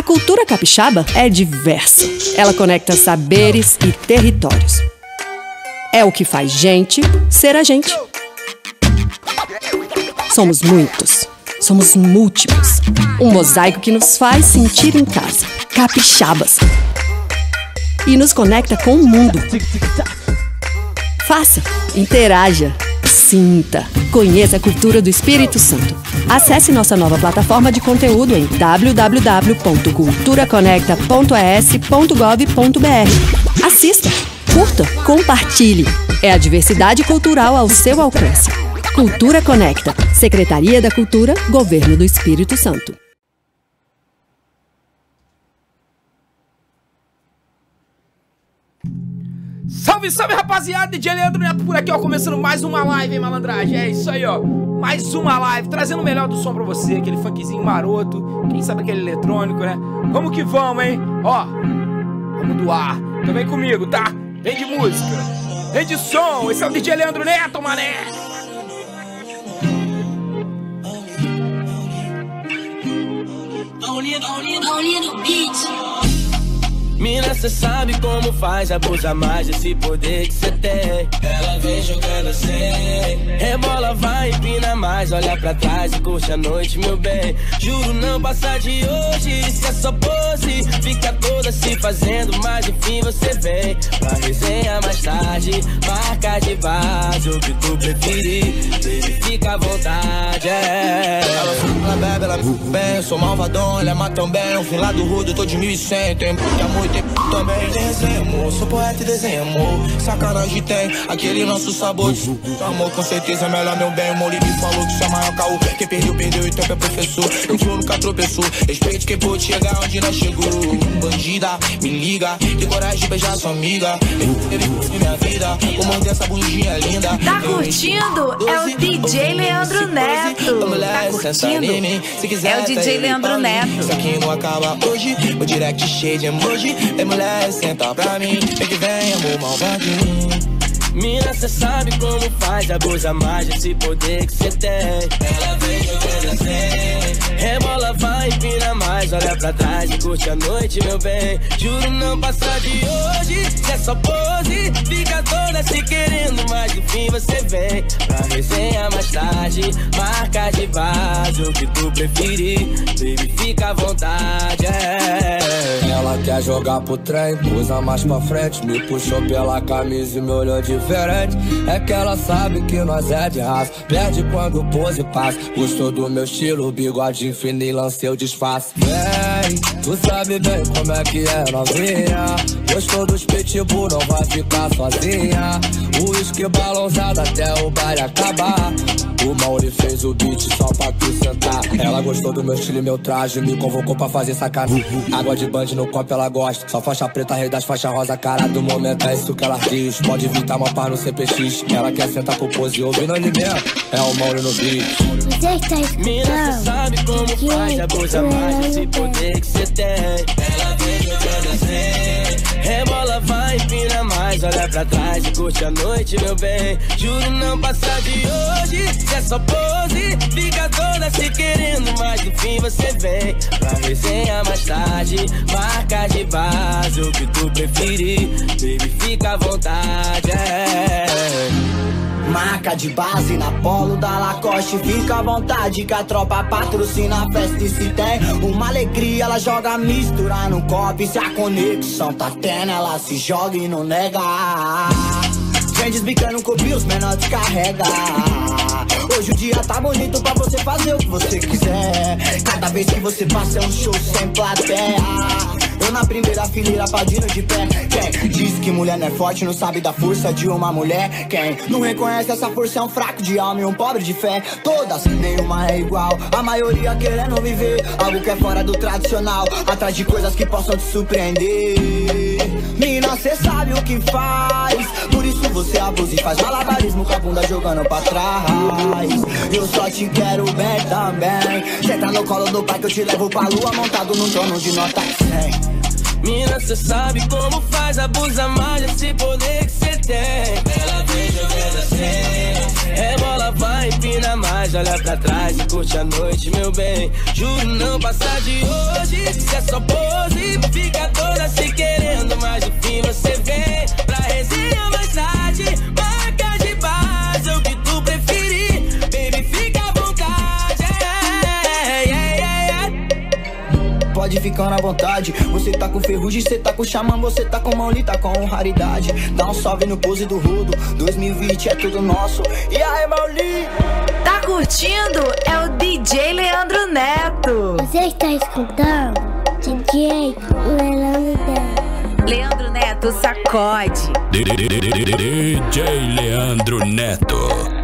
A cultura capixaba é diversa. Ela conecta saberes e territórios. É o que faz gente ser a gente. Somos muitos. Somos múltiplos. Um mosaico que nos faz sentir em casa. Capixabas. E nos conecta com o mundo. Faça, interaja, sinta, conheça a cultura do Espírito Santo. Acesse nossa nova plataforma de conteúdo em www.culturaconecta.es.gov.br. Assista, curta, compartilhe. É a diversidade cultural ao seu alcance. Cultura Conecta, Secretaria da Cultura, Governo do Espírito Santo. Salve, salve rapaziada, DJ Leandro Neto por aqui, ó, começando mais uma live, hein, malandragem, é isso aí, ó, mais uma live, trazendo o melhor do som pra você, aquele funkzinho maroto, quem sabe aquele eletrônico, né, vamos que vamos, hein, ó, vamos doar, então vem comigo, tá, vem de música, vem de som, esse é o DJ Leandro Neto, mané. Only, only, only the beat. Mina, cê sabe como faz, abusa mais desse poder que cê tem. Ela vem jogando assim. Rebola, vai, empina mais, olha pra trás e curte a noite, meu bem. Juro não passar de hoje, se é só pose. Fica toda se fazendo, mas enfim você vem. Pra resenha mais tarde, marca de base, o que tu preferir. Baby, fica à vontade, é. Ela fuma, ela bebe, ela bem, eu sou malvadão, ela mata também. Um fim lá do rudo, tô de 1100, tem muita muito tem também desenho, amor. Sou poeta e desenho, amor. Sacanagem tem aquele nosso sabor. Amor, com certeza é melhor, meu bem. O Mori me falou que isso é maior caô. Quem perdeu, perdeu e tempo é professor. Eu vou nunca tropeçou. Respeite quem pôde chegar onde nós chegou. Bandida, me liga. Tem coragem de beijar sua amiga. Ele minha vida. Vou morder essa bundinha linda. Tá curtindo? É o DJ Leandro Neto. Tá curtindo? É o DJ Leandro Neto. Isso aqui não acaba hoje. O direct cheio de emoji. Ei mulher, senta pra mim. Vem que vem, amor malvadinho Mina, cê sabe como faz, abusa mais desse poder que cê tem. Ela vem jogando assim. Rebola, vai, empina mais, olha pra trás e curte a noite, meu bem. Juro não passar de hoje, se é só pose. Fica toda se querendo, mas enfim você vem. Pra resenha mais tarde, marca de base, o que tu preferir. Baby, fica à vontade, é. Ela quer jogar pro trem, usa mais pra frente Me puxou pela camisa e me olhou diferente É que ela sabe que nós é de raça Perde quando pose passa Gostou do meu estilo, bigodinho fino e lancei o disfarce Vem, tu sabe bem como é que é novinha Gostou dos pitbull, não vai ficar sozinha O uísque balançado até o baile acabar o Mauri fez o beat só pra tu sentar. Ela gostou do meu estilo e meu traje, me convocou pra fazer sacanagem. Água de band no copo ela gosta. Só faixa preta, rei das faixas rosa, cara do momento. É isso que ela diz. Pode vir, tá par no CPX. Ela quer sentar pro pose ouvindo alimento. É o Mauri no beat. Mina, cê sabe como faz, abusa mais desse poder que cê tem. Ela vem jogando assim. Rebola, vai, empina mais, olha pra trás e curte a noite, meu bem. Juro não passar de hoje, se é só pose. Fica toda se querendo, mas enfim você vem. Pra resenha mais tarde, marca de base, o que tu preferir. Baby, fica à vontade, é. Marca de base na polo da Lacoste. Fica à vontade que a tropa patrocina a festa. E se tem uma alegria ela joga mistura no copo. E se a conexão tá tendo ela se joga e não nega. Vem desbicando copia, os menores descarrega Hoje o dia tá bonito pra você fazer o que você quiser. Cada vez que você passa é um show sem plateia eu na primeira fileira padinho de pé Quem? Diz que mulher não é forte não sabe da força de uma mulher Quem? Não reconhece essa força é um fraco de alma e um pobre de fé. Todas, nenhuma é igual A maioria querendo viver Algo que é fora do tradicional Atrás de coisas que possam te surpreender. Mina, cê sabe o que faz Por isso você abusa e faz malabarismo Com a bunda jogando pra trás. Eu só te quero bem também. Senta no colo do pai que eu te levo pra lua Montado num trono de nota 100 Mina, cê sabe como faz, abusa mais desse poder que cê tem. Ela vem jogando assim, é bola, vai, empina mais, olha pra trás e curte a noite, meu bem. Juro não passar de hoje, se é só pose, fica toda se querendo, mas o fim você vem. ficando à vontade. Você tá com ferrugem, você tá com xamã, você tá com mão, tá com raridade. Dá um salve no pose do rodo, 2020 é tudo nosso. E aí, Mauli? Tá curtindo? É o DJ Leandro Neto. Você está escutando? DJ Leandro Neto. Leandro Neto, sacode. DJ Leandro Neto.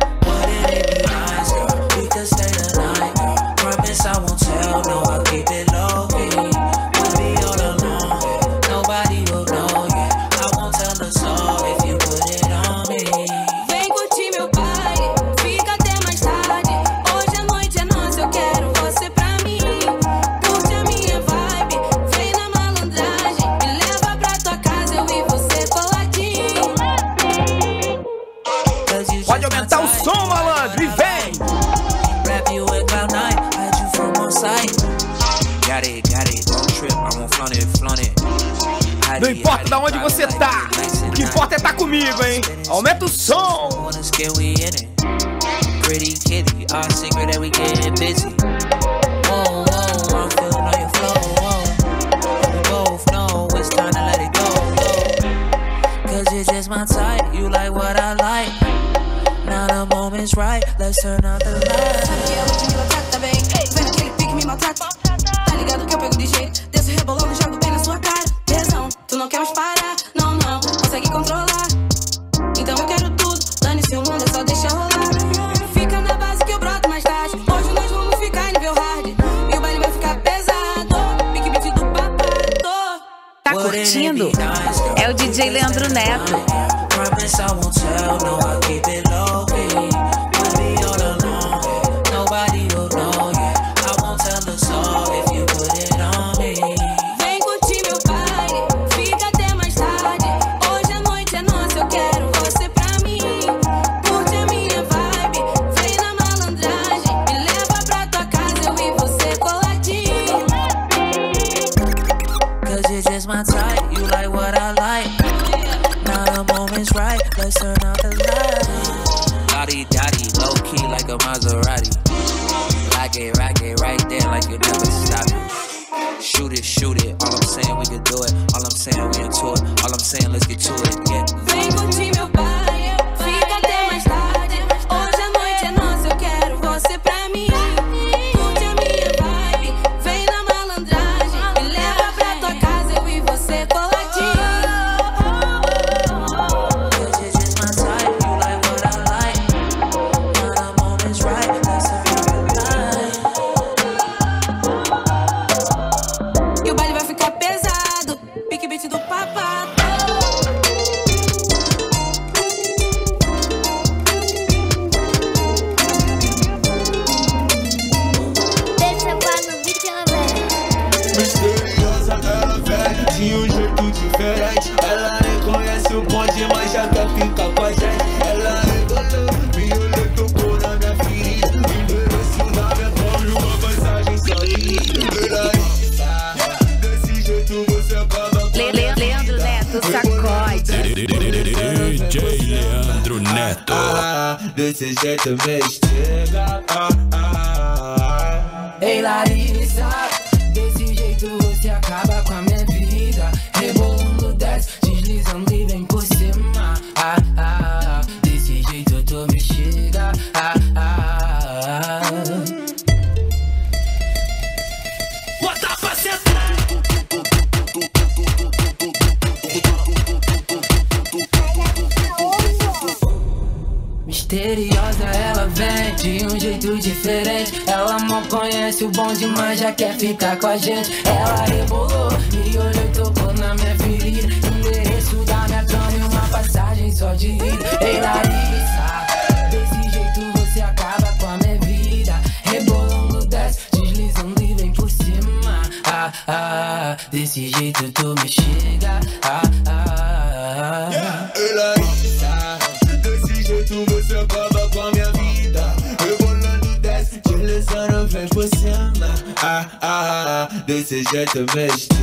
Não importa da onde você tá, o que importa é tá comigo, hein? Aumenta o som! Pretty kitty, all secret that we getting busy. Whoa, whoa, I'm feeling on your flow. Whoa, we both know it's time to let it go. Cause you're just my type, you like what I like. Now the moment's right, let's turn out the. neto. to me. a gente Te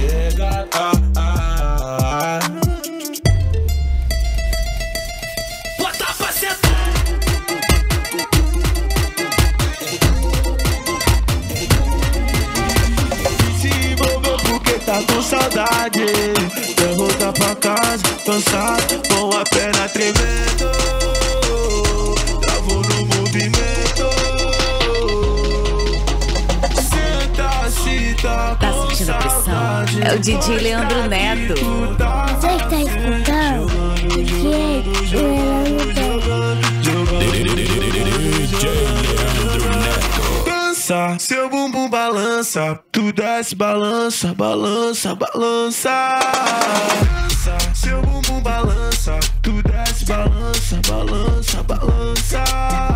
sentindo pressão? É o Didi Leandro Neto. Você está escutando? DJ Leandro Neto. Dança, seu bumbum balança. Tu desce, balança, balança, balança. Dança, seu bumbum balança. Tu desce, balança, balança, balança.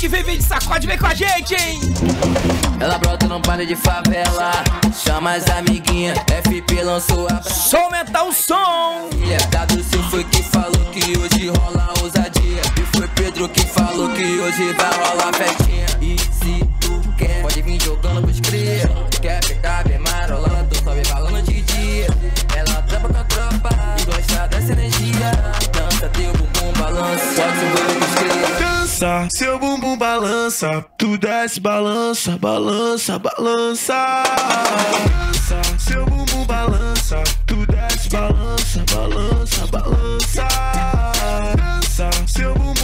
gente vive de sacode, vem com a gente, hein? Ela brota num palha de favela, chama as amiguinhas, FP lançou a... Só aumentar o som! WC foi que falou que hoje rola ousadia, e foi Pedro que falou que hoje vai rolar festinha. E se tu quer, pode vir jogando pros cria, quer apertar bem marolando, só vem falando de dia. Ela trampa com a tropa e gosta dessa energia, dança teu bumbum, balança, só se pros cria seu bumbum balança. Tu desce, balança, balança, balança. balança seu bumbum balança, tu desce, balança, balança, balança. Seu bumbum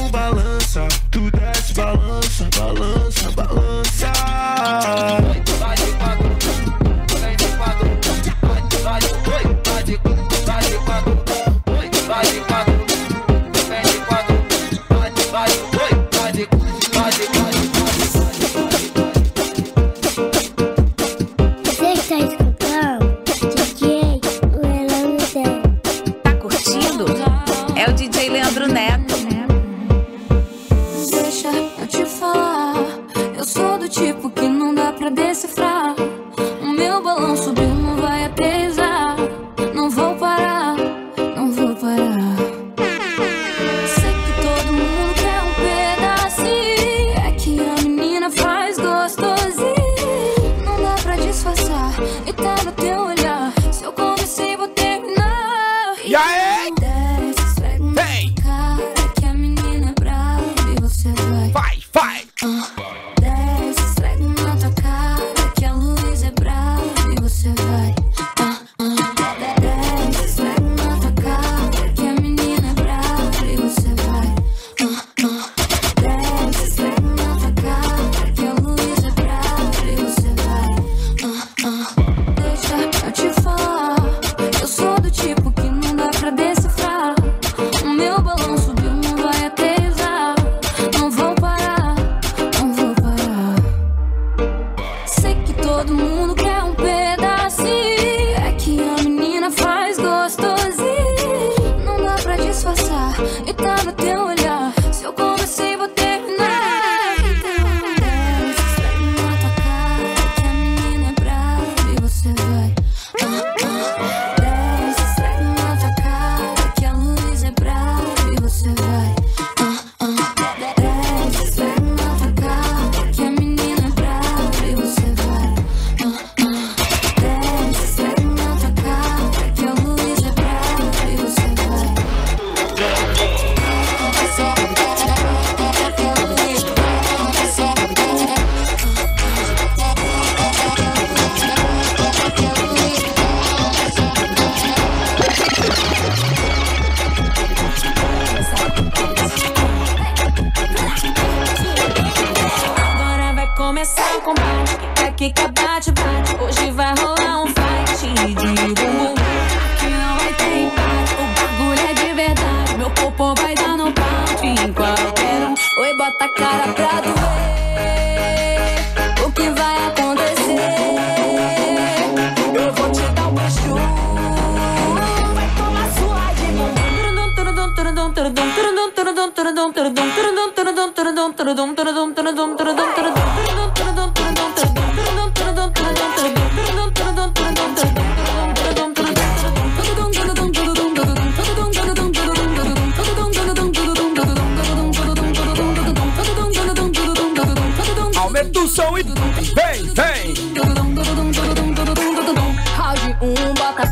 bota a cara pra doer. O que vai acontecer? Eu vou te dar um bicho. Vai tomar sua de mão.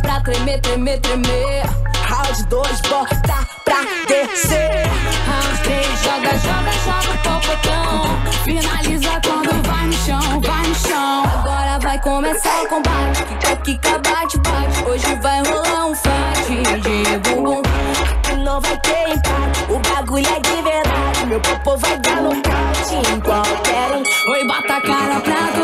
Pra tremer, tremer, tremer. Round 2, bota pra descer. Round 3, joga, joga, joga o popotão. Finaliza quando vai no chão, vai no chão. Agora vai começar o combate. Kika, kika, bate, bate. Hoje vai rolar um fight de bumbum. Aqui não vai ter empate. O bagulho é de verdade. Meu popo vai dar nocaute em qualquer um. Oi, bota a cara pra tu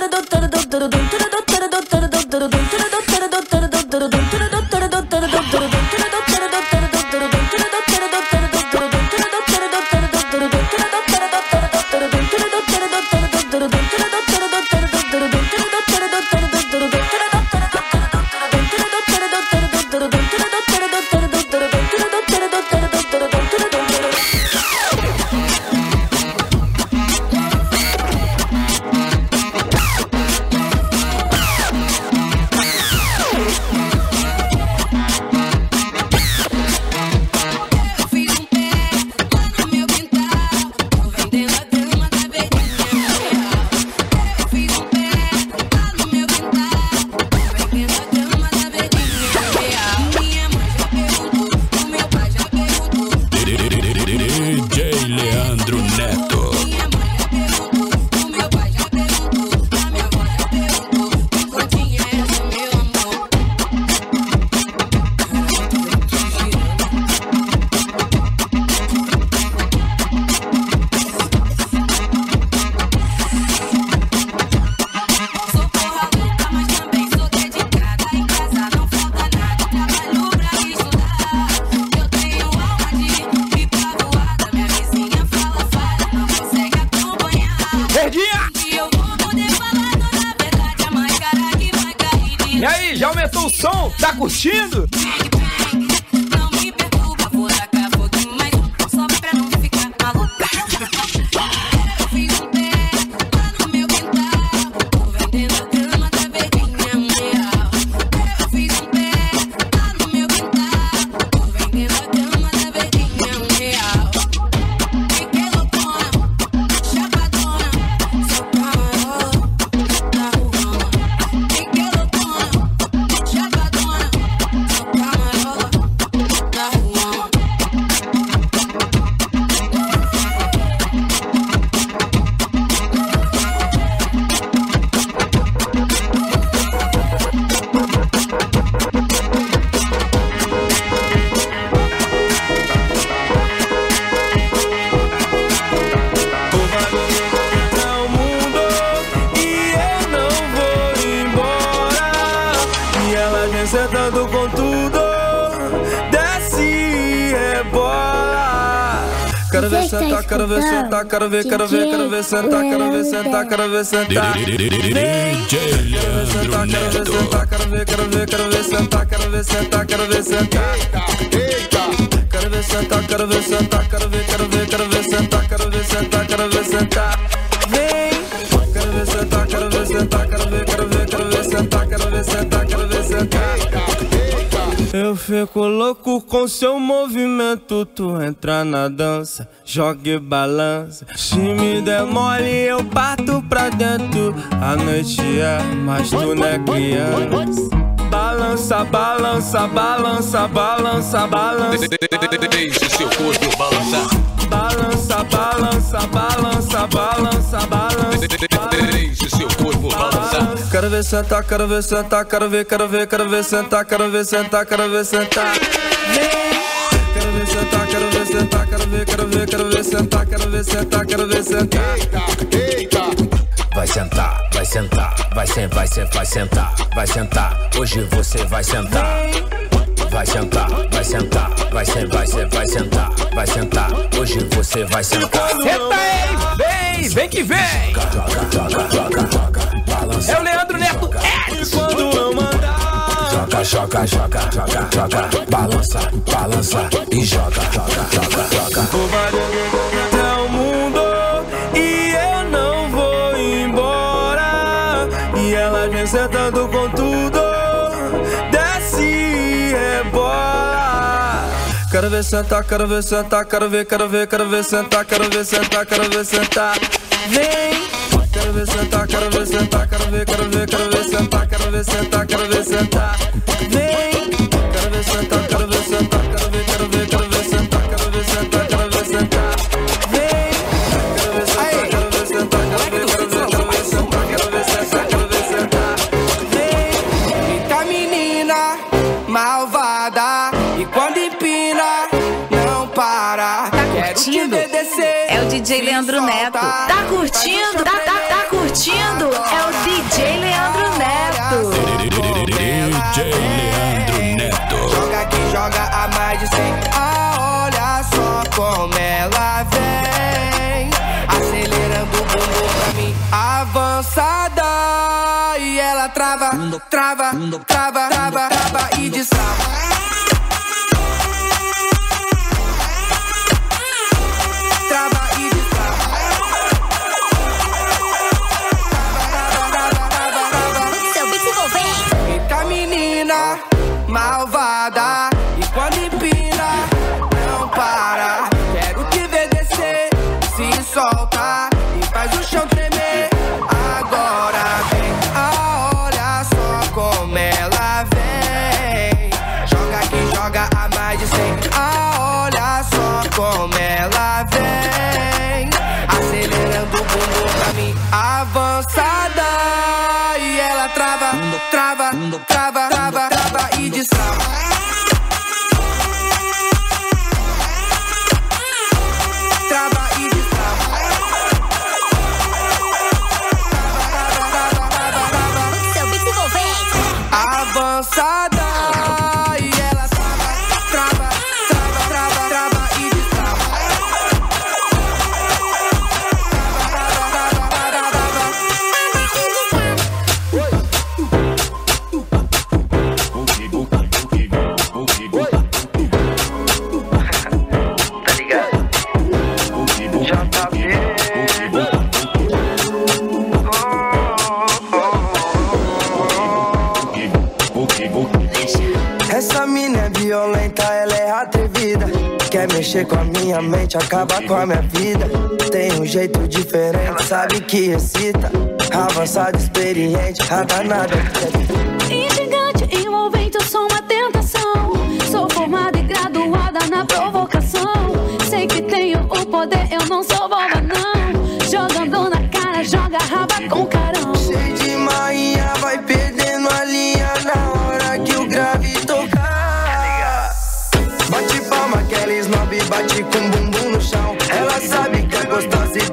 Sentar, quero ver sentar. DJ Leandro Neto. Quero ver, quero ver, quero ver sentar, quero ver sentar, quero ver sentar. Quero ver sentar, quero ver sentar, quero ver, quero ver, fico louco com seu movimento, tu entra na dança, joga e balança. Se me der mole, eu parto pra dentro. A noite é, mas tu não é criança. Balança, balança, balança, balança, balança. Deixe seu corpo balançar. Balança, balança, balança, balança, balança. Deixe seu corpo balançar. Quero ver sentar, quero ver sentar, quero ver, quero ver, quero ver sentar, quero ver sentar, quero ver sentar. Quero ver sentar, quero ver sentar, quero ver, quero ver, quero ver sentar, quero ver sentar, quero ver sentar. Vai sentar, vai sentar, vai sentar, vai sentar, vai sentar, vai sentar. Hoje você vai sentar. Vai sentar, vai sentar, vai ser, vai ser, vai sentar, vai sentar. Hoje você vai sentar. Senta aí, vem, vem que vem. É o Leandro Neto X. Quando eu mandar, Joga, joga, joga, joga, joga. Balança, balança e joga, joga, joga, joga. vou até o mundo e eu não vou embora. E ela vem sentando com Quero ver sentar, quero ver sentar, quero ver, quero ver, quero ver sentar, quero ver sentar, quero ver sentar. Vem. Quero ver sentar, quero ver sentar, quero ver, quero ver, quero ver sentar, quero ver sentar, quero ver sentar. Vem. Curtindo? É o DJ Leandro Neto. Tá curtindo? Tá, tá, tá curtindo? É o DJ Leandro Neto. DJ Leandro Neto. Joga que joga a mais de 100 Ah, olha só como ela vem Acelerando o bumbum pra mim Avançada E ela trava, trava, trava, trava, trava e destrava minha mente, acaba com a minha vida. Tem um jeito diferente, sabe que excita. Avançada, experiente, a danada. Instigante, envolvente, eu sou uma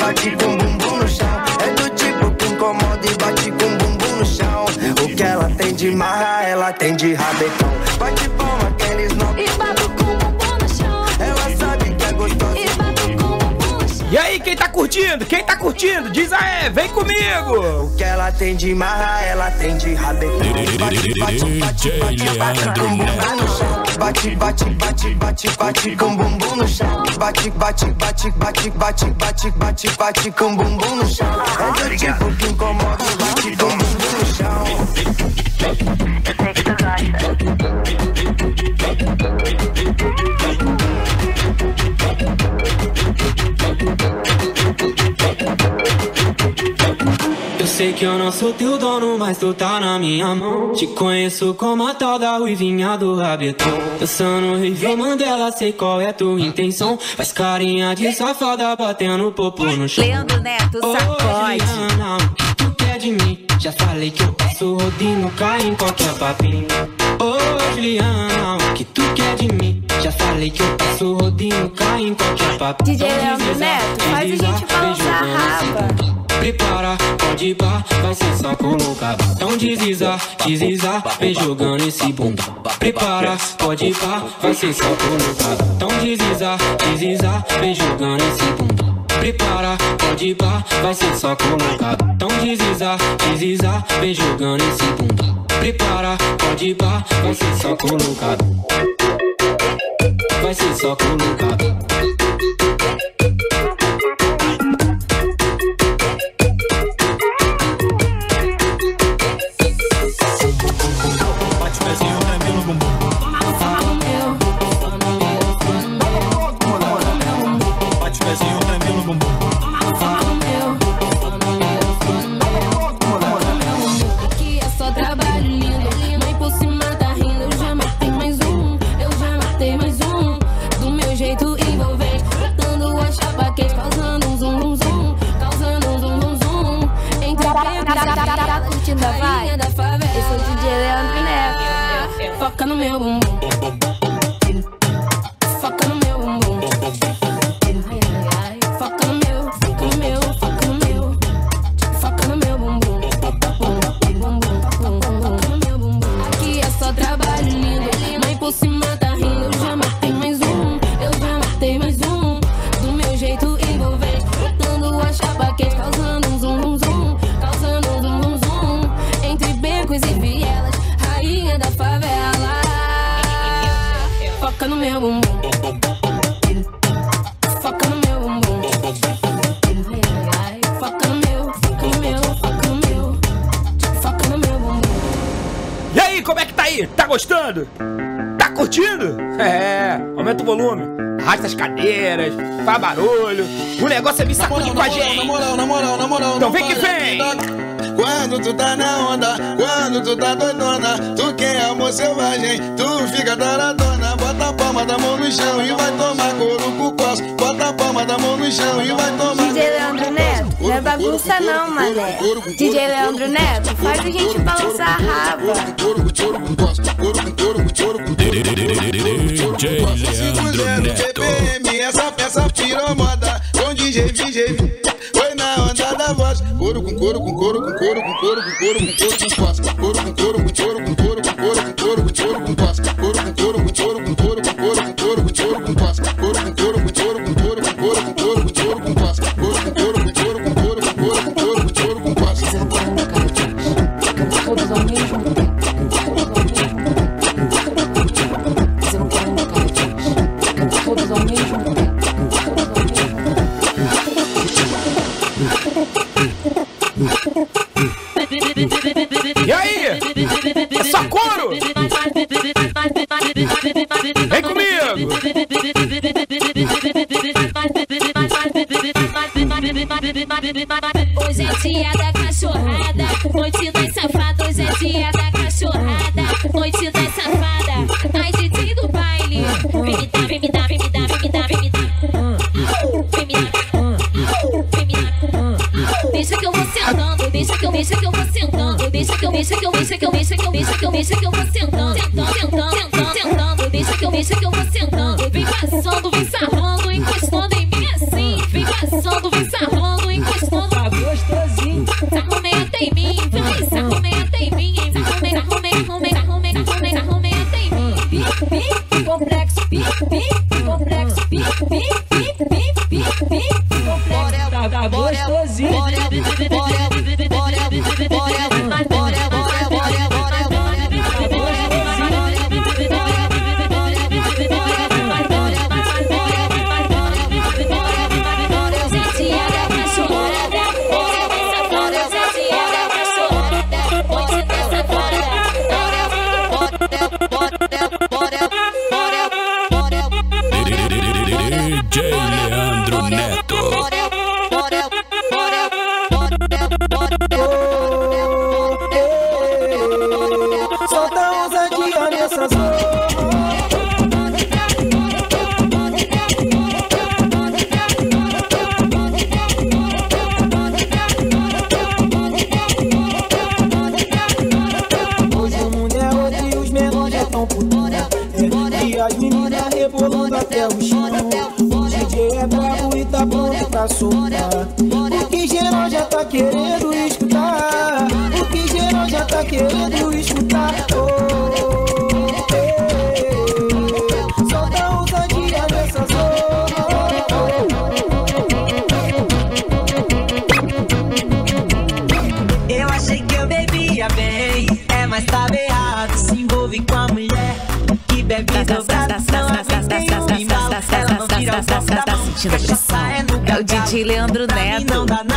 bate com bumbum no chão. É do tipo que incomoda e bate com bumbum no chão. O que ela tem de marra, ela tem de rabetão. Curtindo? Quem tá curtindo? Diz aí, vem comigo! O que ela tem de marra, ela tem de rabetão. DJ Leandro Neto. Bate, bate, bate, bate, bate com bumbum no chão. Bate, bate, bate, bate, bate, bate, bate, bate com bumbum no chão. É do tipo que incomoda, bate com bumbum no chão. Eu sei que. Eu não sou teu dono, mas tu tá na minha mão. Te conheço como a tal da ruivinha do rabetão. Dançando review Mandela, sei qual é tua intenção. Faz carinha de safada, batendo popô no chão. Leandro Neto, sacode. Juliana, o que tu quer de mim? Já falei que eu passo rodinho, cai em qualquer papinho. Ô, Juliana, o que tu quer de mim? Já falei que eu passo rodinho, cai em qualquer papinho. DJ Leandro Neto, faz a gente balançar a raba. Prepara, pode ir pá, vai ser só colocar. Então deslizar, deslizar, vem jogando esse bunda. Prepara, pode ir pá, vai ser só colocar. Então deslizar, deslizar, vem jogando esse bunda. Prepara, pode pá, vai ser só colocar. Então deslizar, deslizar, vem jogando esse bunda. Prepara, pode pá, vai ser só colocado. Vai ser só colocado. Tu tá na onda, quando tu tá doidona, tu quer amor selvagem, tu fica taradona. Bota a palma da mão no chão e vai tomar couro com cos. Bota a palma da mão no chão e vai tomar. DJ Leandro Neto, não é bagunça não, mané. DJ Leandro Neto, faz a gente balançar a raba. DJ Leandro Neto. Essa peça tirou moda com DJ VJ. Couro com couro com couro com couro com couro com couro com couro com cos. Couro com couro com couro com couro com Hoje é dia da cachorrada, noite das safadas. Hoje é dia da cachorrada, noite das safadas. Ai, DJ do baile, vem me dar, vem me dar, vem me dar, vem me dar, vem me dar. Vem me dar, vem me dar. Deixa que eu vou sentando, deixa que eu, deixa que eu vou sentando, deixa que eu, deixa que eu, deixa que eu, deixa que eu, deixa que eu, deixa que eu vou sentindo a pressão. É o DJ Leandro Neto.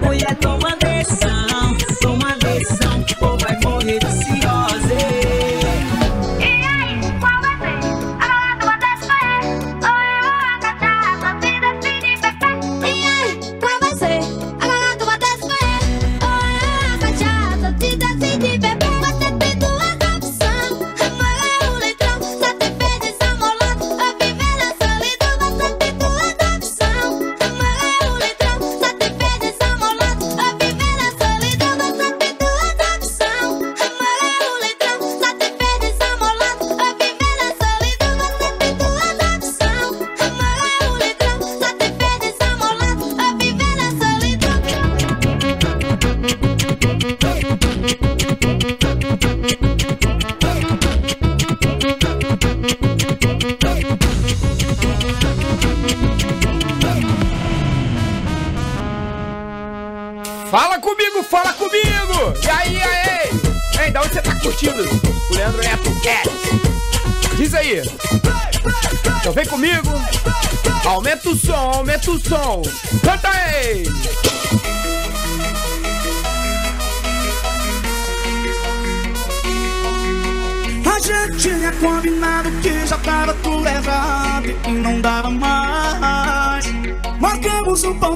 voy a tomar.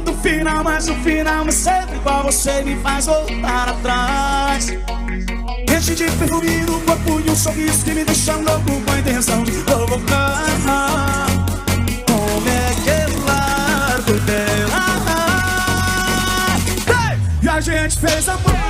conta final, mas o final é sempre igual Você me faz voltar atrás Enche de perfume no corpo e um sorriso que me deixa louco com a intenção de provocar Como é que eu largo dela? Hey! E a gente fez amor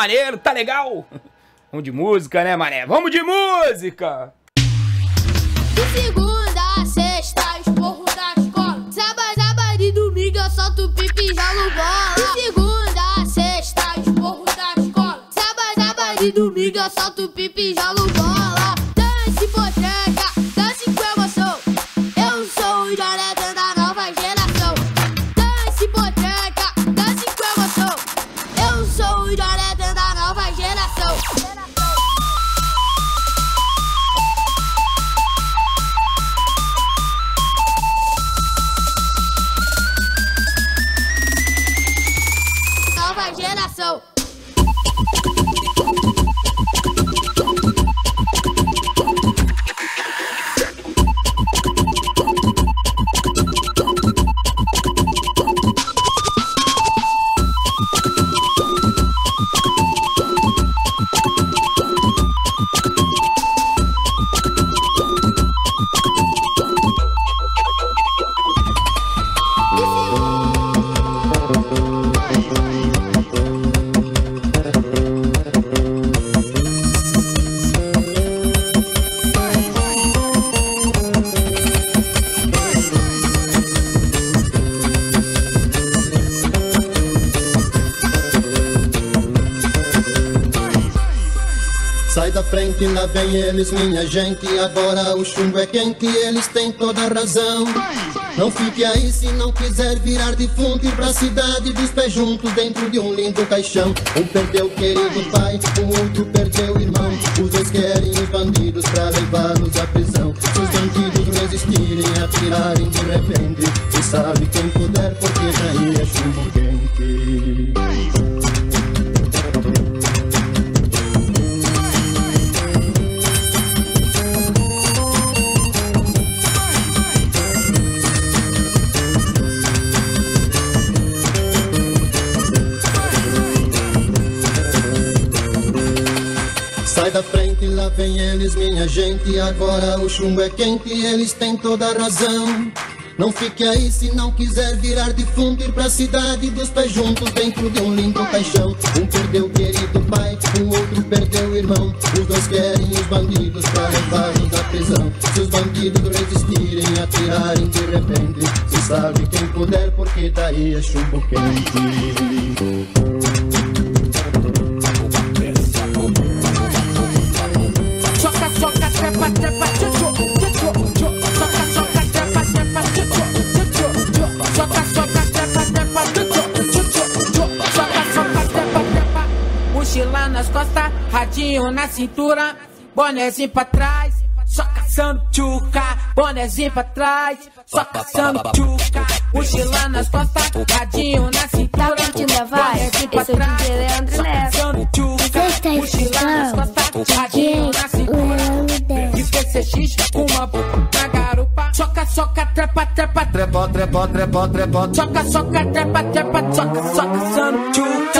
maneiro, tá legal? Vamos de música, né, mané? Vamos de música! De segunda a sexta, esporro da escola. Sábado, sábado e domingo eu solto pipi e jogo bola. De segunda a sexta, esporro da escola. Sábado, sábado e domingo eu solto pipi e jogo bola. Frente, lá vem eles, minha gente. Agora o chumbo é quente, eles têm toda razão. Não fique aí se não quiser virar defunto ir pra cidade dos pés juntos dentro de um lindo caixão. Um perdeu querido pai, o outro perdeu irmão. Os dois querem os bandidos pra levá-los à prisão. Se os bandidos resistirem, atirarem de repente, se sabe quem puder, porque daí é chumbo quente. Vem eles, minha gente. Agora o chumbo é quente, eles têm toda razão. Não fique aí se não quiser virar defunto ir pra cidade dos pés juntos dentro de um lindo caixão. Um perdeu o querido pai, o outro perdeu o irmão. Os dois querem os bandidos pra levá-los à prisão. Se os bandidos resistirem, atirarem de repente, se sabe quem puder, porque daí é chumbo quente. Na cintura, bonezinho pra trás. Só caçando tchuca, bonezinho pra trás. Só caçando tchuca, mochila nas costas, radinho na cintura. Tá curtindo a vibe? Esse é o. DJ Leandro Neto. caçando tchuca, Você está escutando? na cintura. E PCX com uma boca na garupa. Soca, soca, trepa, trepa, Trepa, trepa, trepa, trepa. Soca, soca, trepa, trepa, soca, soca, santo. Soca,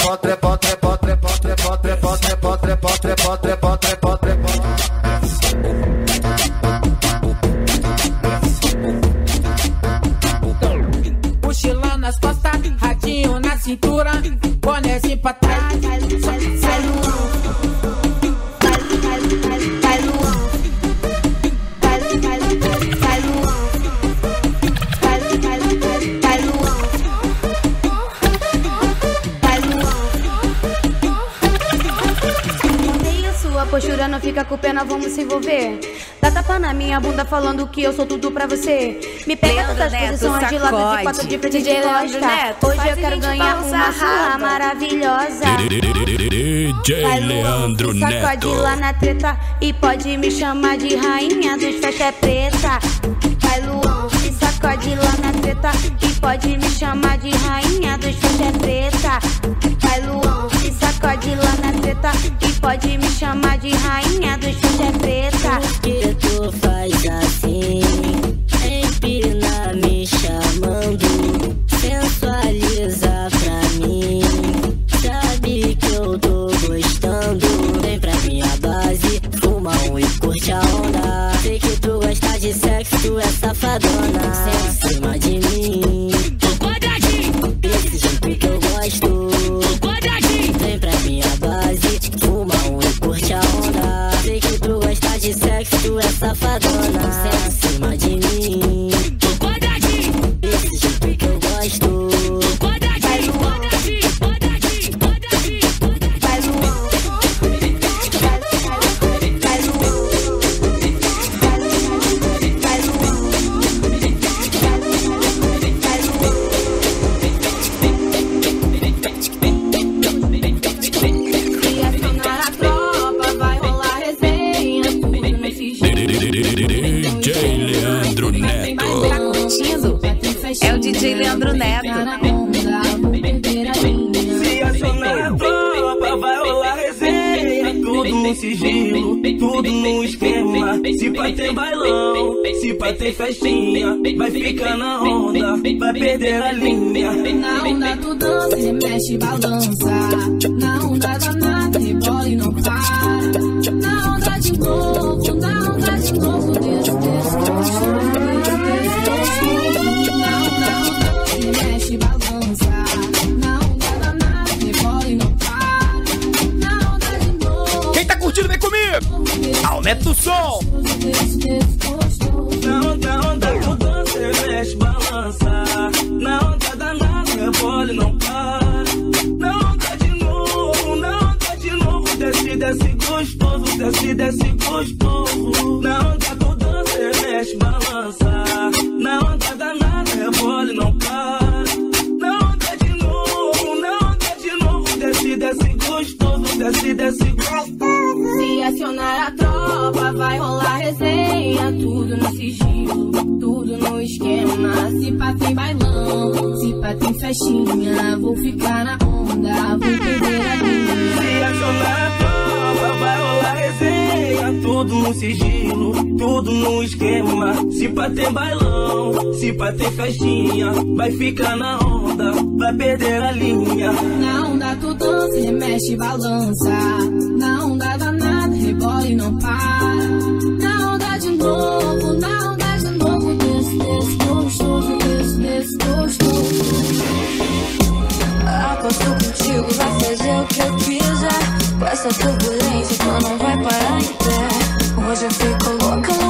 minha bunda falando que eu sou tudo pra você. Me pega Leandro tantas posições de lado, de quatro, de frente, de costa. Hoje eu quero ganhar uma surra maravilhosa. DJ Leandro Neto. Sacode lá na treta e pode me chamar de rainha dos faixa é preta. Desce com na onda do dança, mexe, balança. Na onda danada, é mole, não para. Na onda de novo, na onda de novo, desce, desce gostoso, desce, desce gostoso. Se acionar a tropa, vai rolar resenha. Tudo no sigilo, tudo no esquema. Se pá tem bailão, se pá tem festinha. Vou ficar na onda, vou perder a. Se acionar a tropa, vai rolar resenha tudo no sigilo, tudo no esquema. Se pra ter bailão, se pra ter festinha, vai ficar na onda, vai perder a linha. Na onda tu dança, remexe e balança. Na onda danada, rebola e não para. Na onda de novo, na onda de novo, desce, desce, gostoso, desce, desce, gostoso. Acordo contigo, vai fazer o que eu quiser. Com essa turbulência, tu não vai parar em pé. hoje eu fico louca.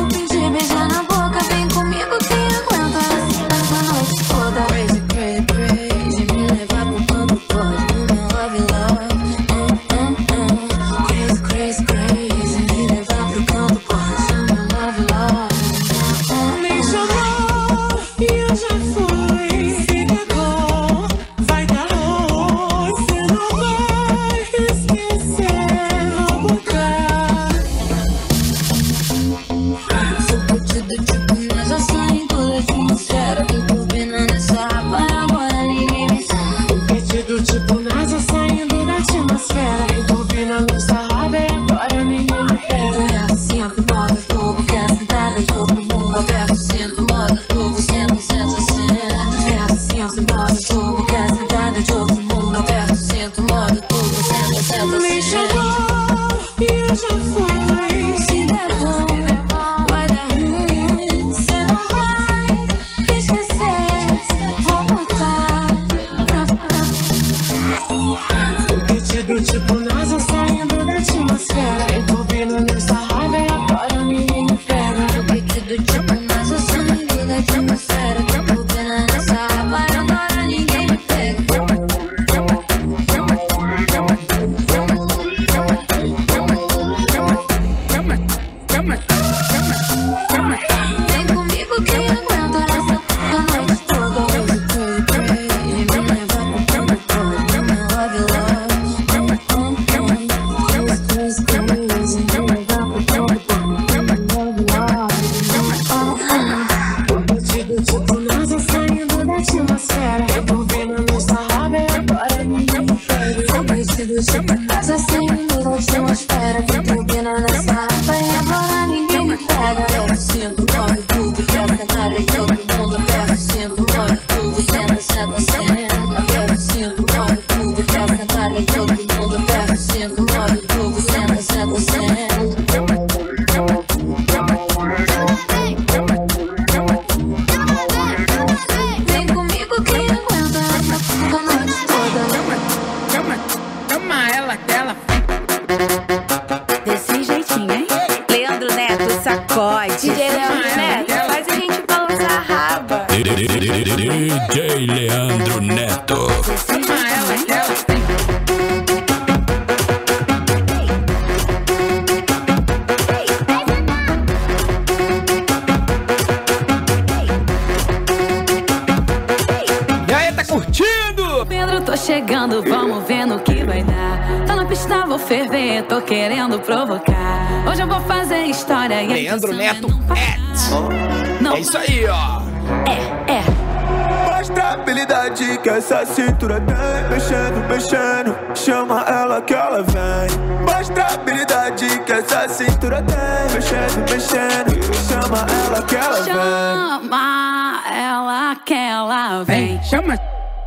A habilidade que essa cintura tem. Mexendo, mexendo, chama ela que ela vem. Mostra a habilidade que essa cintura tem. Mexendo, mexendo, chama ela que ela vem. Chama ela que ela vem. Vem, chama,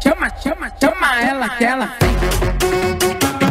chama, chama, chama ela que ela Ao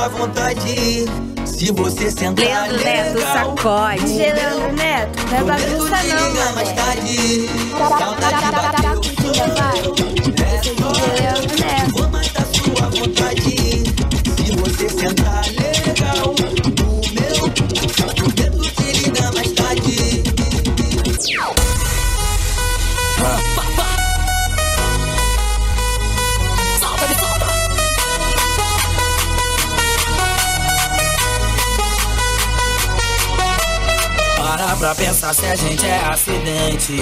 sua vontade. Se você sentar Leandro Neto, legal, sacode. Leandro Neto, não é bagunça não, liga mais tarde. Saudade bateu. É eu que vou matar sua vontade. Se você sentar legal no meu, prometo pra pensar se a gente é acidente.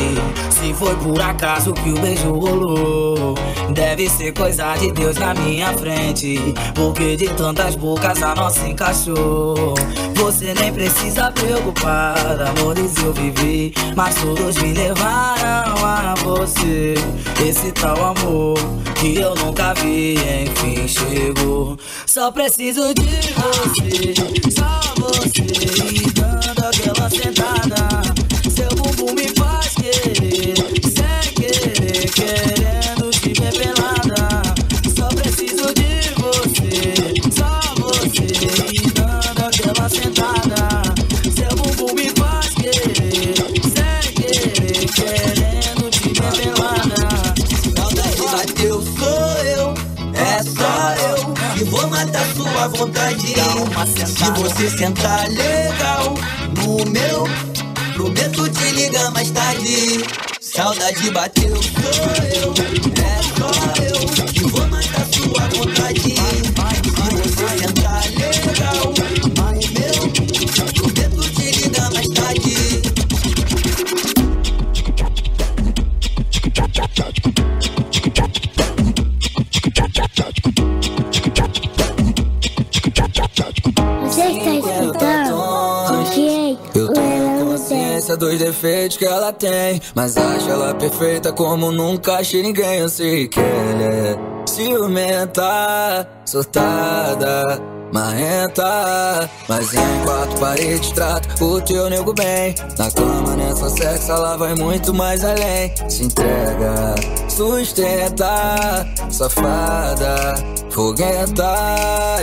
Se foi por acaso que o beijo rolou. Deve ser coisa de Deus na minha frente. Porque de tantas bocas a nossa encaixou. Você nem precisa preocupar. Amores eu vivi, mas todos me levaram a você. Esse tal amor que eu nunca vi, enfim chegou. Só preciso de você, só você. E dando vontade. Se você sentar legal no meu, prometo te ligar mais tarde. Saudade bateu, defeitos que ela tem Mas acho ela perfeita como nunca achei ninguém Eu sei que ela é ciumenta, surtada, marrenta Mas em quatro paredes trata o teu nego bem Na cama nessa sexo ela vai muito mais além Se entrega, sustenta, safada, foguenta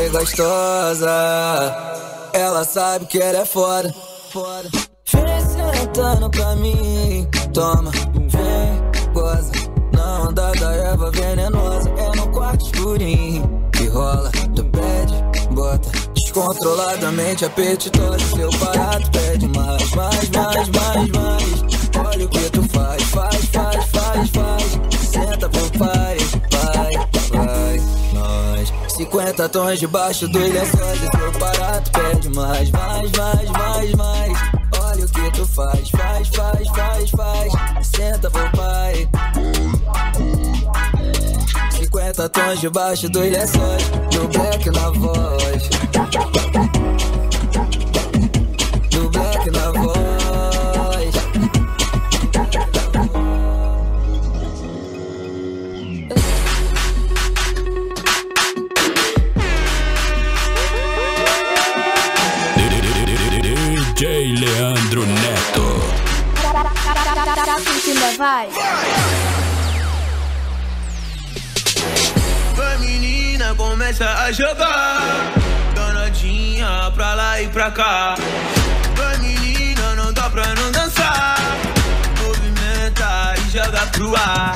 e gostosa ela sabe que ela é foda. foda. Vem sentando pra mim. Toma, vem, goza. Na onda da erva venenosa. É no quarto escurinho. Que rola, tu pede, bota. Descontroladamente apetitosa. Seu barato pede mais, mais, mais, mais, mais. Olha o que tu faz, faz, faz, faz, faz. Senta pro pai, vai, vai, nós. 50 tons debaixo dos lençóis parar tu pede mais, mais, mais, mais, mais que tu faz, faz, faz, faz, faz. Senta pro pai. 50 tons debaixo dos lençóis. Do black na voz vibe? Vai menina, começa a jogar Danadinha pra lá e pra cá Vai menina, não dá pra não dançar Movimenta e joga pro ar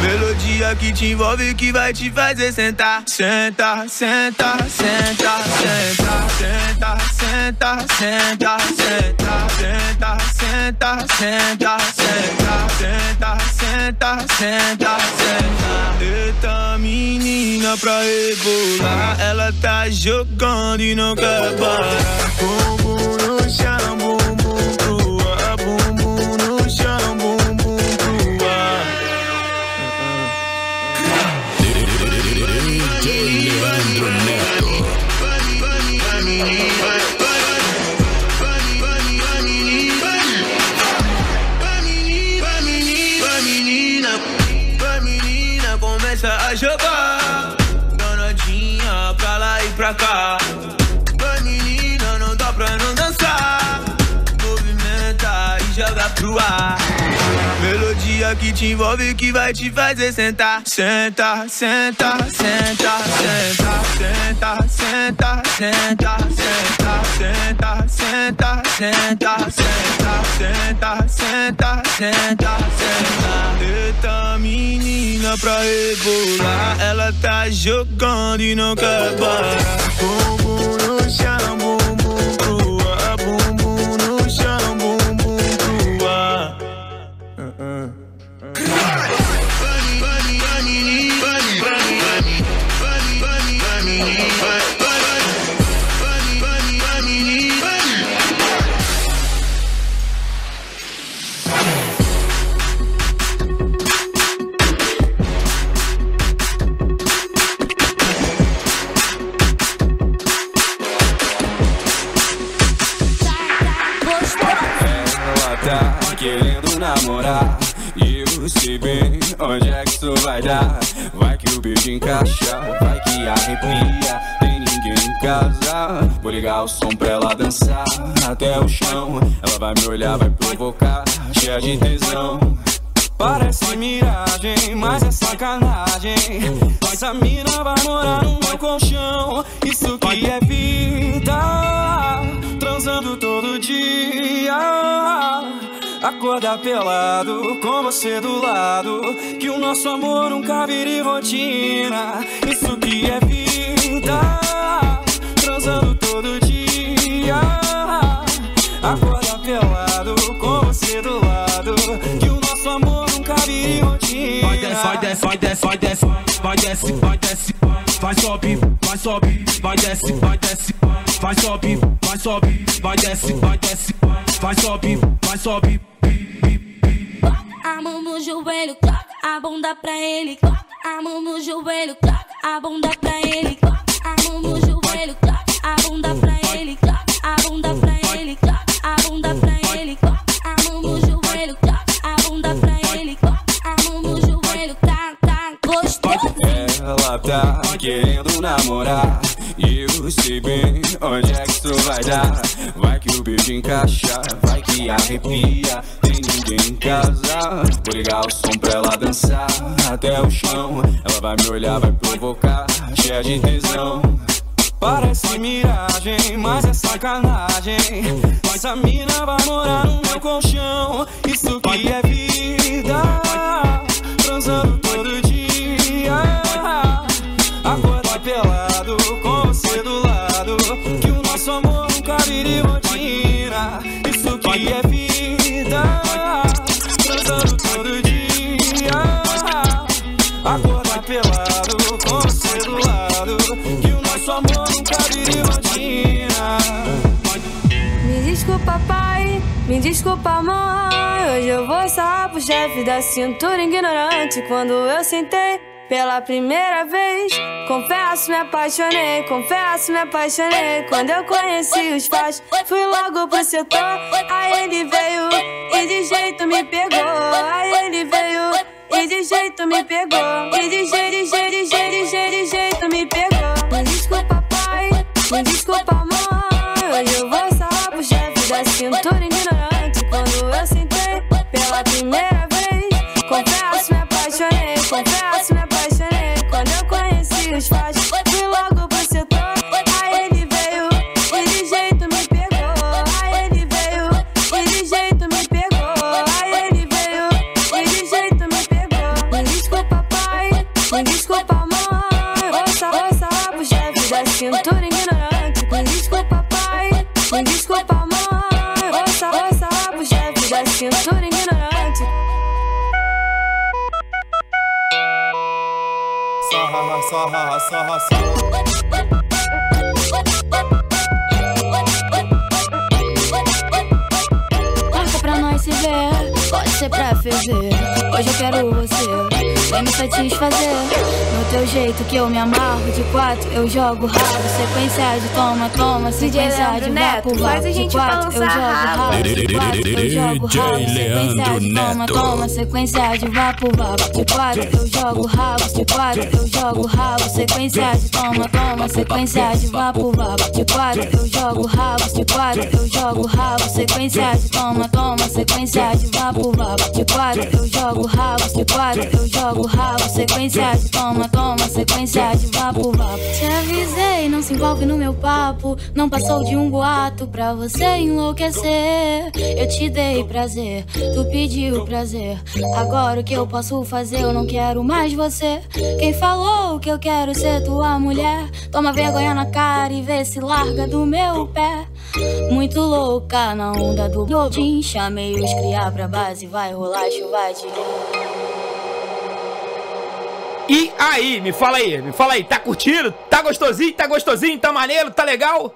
Melodia que te envolve que vai te fazer sentar Senta, senta, senta, senta Senta, senta, senta, senta Senta, senta, senta, senta Senta, senta, senta, senta. Eita menina pra rebolar. Ela tá jogando e não quer parar. Bumbum no chão, que te envolve que vai te fazer sentar Senta, senta, senta, senta Senta, senta, senta, senta Senta, senta, senta, senta Senta, senta, senta, senta Eita menina pra rebolar Ela tá jogando e não quer parar Bumbum no chão, bumbum pro olhar, vai provocar. Cheia de tesão. Parece miragem, mas é sacanagem. Mas a mina vai morar no meu colchão. Isso que é vida Transando todo dia. Acordar pelado com você do lado. Que o nosso amor nunca vire rotina. Isso que é vida Transando todo dia vai desce, vai desce, vai desce, vai sobe, vai sobe, vai desce, vai desce, vai sobe, vai sobe, vai desce, vai desce, vai sobe, vai sobe. A mão no joelho, toca a bunda pra ele, toca a mão no joelho, toca a bunda pra ele, toca a mão no joelho, toca a bunda pra ele, toca a bunda pra ele, Ela tá querendo namorar. E eu sei bem onde é que isso vai dar? Vai que o beijo encaixa, vai que arrepia. Tem ninguém em casa Vou ligar o som pra ela dançar. Até o chão Ela vai me olhar, vai provocar. Cheia de tesão. Parece miragem, mas é sacanagem. Mas a mina vai morar no meu colchão. Isso que é vida. Transando todo dia aqui pelado, com você do lado. Que o nosso amor nunca vire rotina. Isso que é vida, transando todo dia. Acordar pelado, com você do lado. Que o nosso amor nunca vire rotina. Me desculpa, pai. Me desculpa, mãe. Hoje eu vou sair pro chefe da cintura ignorante. Quando eu sentei pela primeira vez, confesso, me apaixonei. Confesso, me apaixonei. Quando eu conheci os pais, fui logo pro setor. Aí ele veio e de jeito me pegou. Aí ele veio e de jeito me pegou. E de jeito, de jeito, de jeito, de jeito, de jeito me pegou. Me desculpa, pai. Me desculpa, mãe. Hoje eu vou sarrar pro chefe da cintura ignorante. Quando eu sentei pela primeira fresh fries Sarra, sarra, sarra. Marca pra nós se ver, pode ser pra ferver. Hoje eu quero você, vem me satisfazer. No teu jeito que eu me amarro, de quatro eu jogo rabo. Sequência de toma, toma, sequência de faz vapo. a De gente quatro eu balançar jogo rabo. rabo. De quatro eu jogo rabo. DJ Sequência de toma, toma, sequência de vapo, vapo. De quatro eu jogo rabo. De quatro eu jogo rabo. Sequência de toma, toma, sequência de vapo, vapo. De quatro eu jogo rabo. De quatro eu jogo rabo. Sequência de toma, toma, sequência de vapo, vapo. De quatro eu jogo rabo. De quatro eu jogo rabo. Sequência de toma, toma, sequência de vapo, vapo. Te avisei, não se envolve no meu papo. Não passou de um boato pra você enlouquecer. Eu te dei prazer, tu pediu prazer. Agora o que eu posso fazer? Eu não quero mais você. Quem falou que eu quero ser tua mulher? Toma vergonha na cara e vê se larga do meu pé. Muito louca na onda do Globin. Chamei os criar pra base, vai rolar chuva de E aí, me fala aí, me fala aí, tá curtindo? Tá gostosinho? Tá gostosinho? Tá maneiro? Tá legal?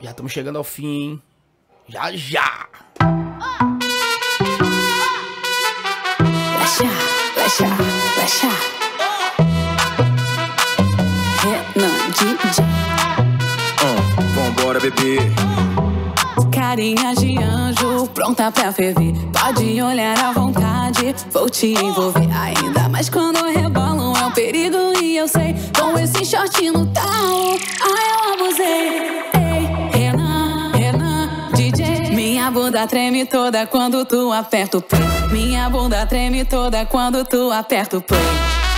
Já estamos chegando ao fim, hein? Já já! Renan DJ. Vambora, bebê. Carinha de anjo, pronta pra ferver. Pode olhar à vontade, vou te envolver. Ainda mais quando rebolam, é um perigo e eu sei. Com esse short no tal, ai eu abusei. Ei, Renan, Renan, DJ. Minha bunda treme toda quando tu aperta o play. Minha bunda treme toda quando tu aperta o play.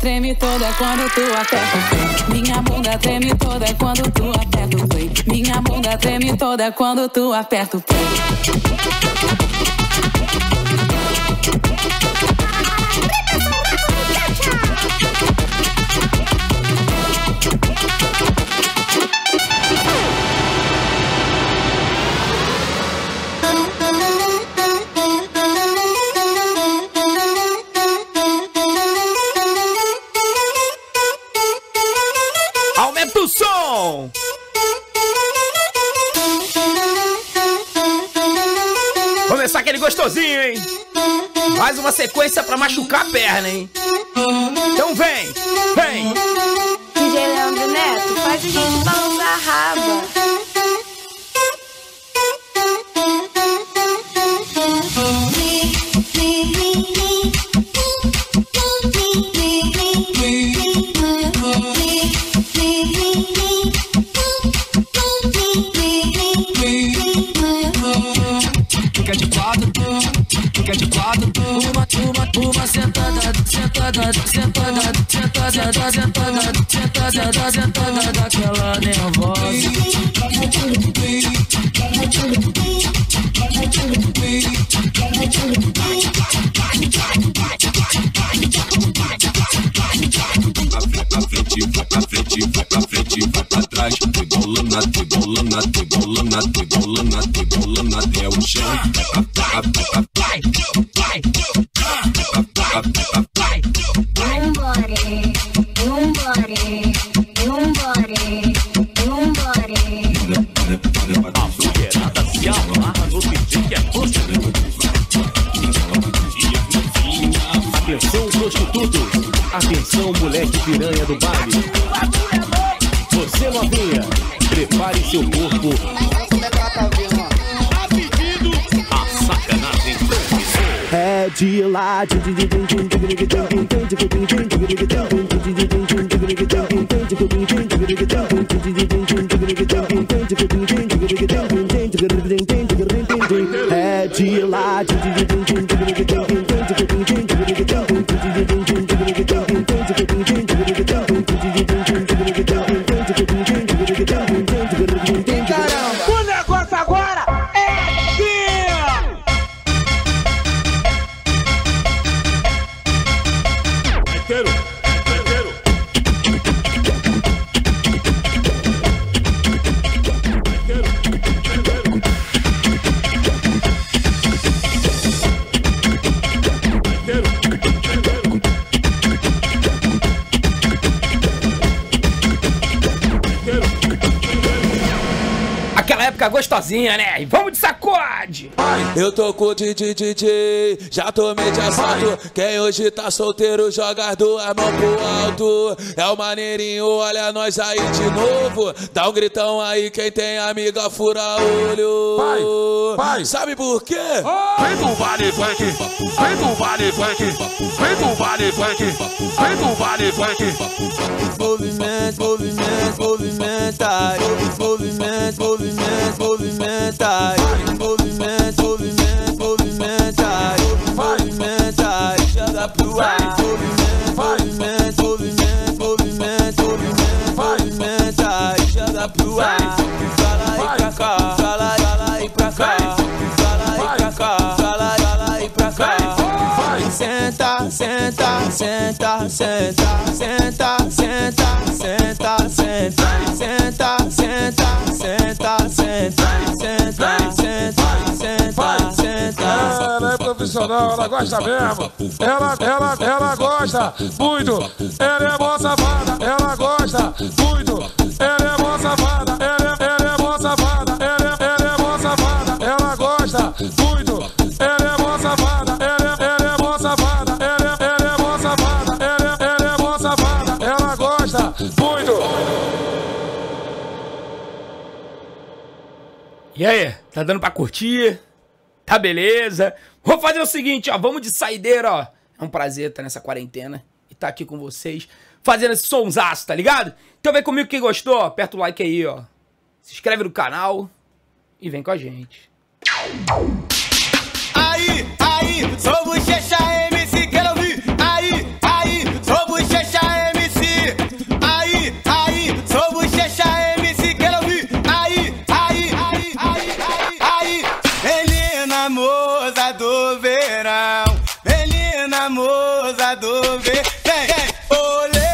Treme toda quando tu aperta o play. Minha bunda treme toda quando tu aperta o play. Minha bunda treme toda quando tu aperta o play. Mais uma sequência pra machucar a perna, hein? Então vem, vem! DJ Leandro Neto, faz a gente sentada, sentada, sentada, sentada, sentada, sentada, sentada, daquela nervosa. vai pra frente, vai pra frente, vai pra trás. Rebolando, rebolando, rebolando, rebolando, rebolando até o chão. Vai pra vai pra vai, vai, vai, vai, vai. Vambore, Atenção, moleque piranha do baile. Você novinha, prepare seu corpo. A sacanagem. É de lá. Eu tô com o DJ, DJ, já tomei de assalto. Quem hoje tá solteiro, joga as duas mãos pro alto. É o maneirinho, olha nós aí de novo. Dá um gritão aí, quem tem amiga fura olho. Pai, pai. Sabe por quê? Vem com vale funk, vem com vale funk, vem com vale funk, vem com vale funk. Movimento, movimento, movimenta. Movimento, movimento, movimenta. Movimento, movimento, movimentai, movimentai, joga pro ar. Movimento, movimento, movimento, movimento, movimentai, joga pro ar. Pra lá pra cá, pra lá pra cá, pra lá pra cá, pra lá aí pra cá. Senta, senta, senta, senta, senta, senta, senta, senta, senta, senta, senta, senta, senta, senta, senta, senta. Ela é profissional, ela gosta mesmo. Ela, ela, ela gosta muito. Ela é mó safada, ela gosta muito. Ela é mó safada, ela é, ela é mó safada, ela é, ela é mó safada, ela gosta muito. Ela é safada, ela é, ela é mó safada, ela é, ela é mó safada, ela é, ela é mó safada, ela gosta muito. E aí, tá dando pra curtir? Tá beleza? Vou fazer o seguinte, ó, vamos de saideira, ó. É um prazer estar nessa quarentena e estar aqui com vocês, fazendo esse sonsaço, tá ligado? Então vem comigo quem gostou, aperta o like aí, ó. Se inscreve no canal e vem com a gente. Aí, sou bochecha MC, quero ouvir. Aí, aí, sou bochecha MC. Aí, aí, sou bochecha MC, quero ouvir. Aí, aí, aí, aí, aí, aí. Helena, moça do verão. Helena, moça do verão. Vem, vem, olê,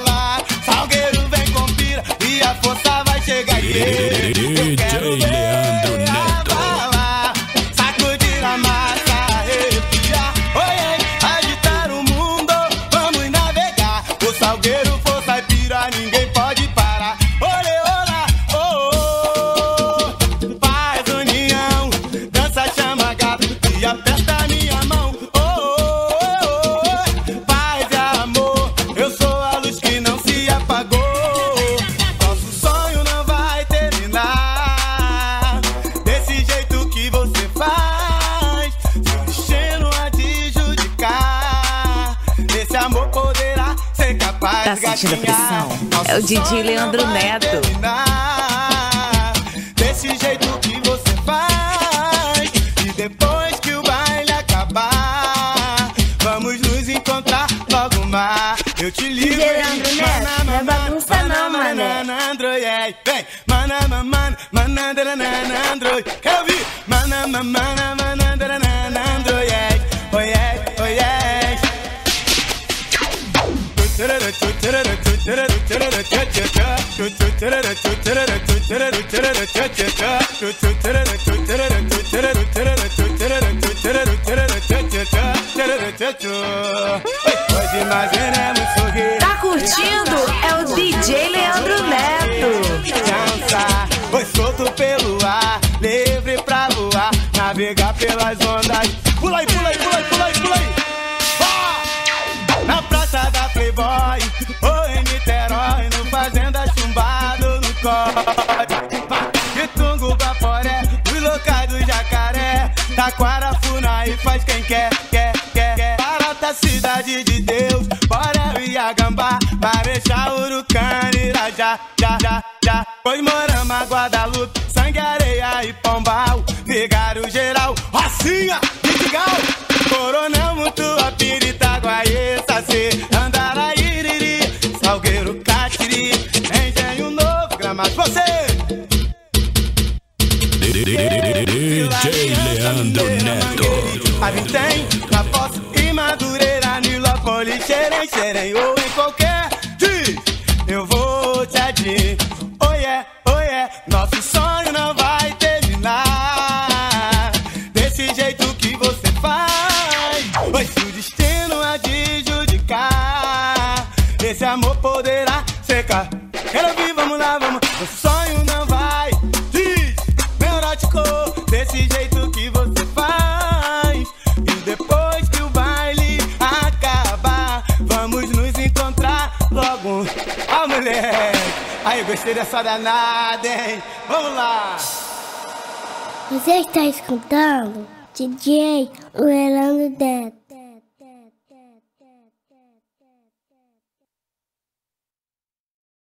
olá. Salgueiro vem com pira e a força vai chegar. DJ Leandro sentindo a pressão? É o DJ sonho Leandro Neto. Desse jeito que você faz. E depois que o baile acabar, vamos nos encontrar logo mais. Eu te ligo. DJ Leandro Neto, não é bagunça não, mané. Mana, mana. Mana, mana, Tá curtindo? É o DJ Leandro Neto. Dança, foi solto pelo ar, livre pra voar, navegar pelas ondas. Pula aí, pula aí, pula aí, pula aí, Chumbado, no Código. De Tungo, Guaporé, os locais do Jacaré, Taquarafuna e faz quem quer, quer, quer, quer. Parata, cidade de Deus, bora Iagambá, Marechal, Urucana, Irajá, já, já, já. Pois Morama, Guadalupe, Gramados, você! DJ Leandro Neto. Ali tem na Foz e Madureira, Nilópolis, Xerém, Xerém ou em qualquer diz, eu vou te adir. Oh yeah, oh yeah, nosso sonho não vai terminar desse jeito que você faz. Pois se o destino a te judicar, esse amor poderá gostei dessa danada, hein? Vamos lá! Você está escutando DJ Leandro Neto.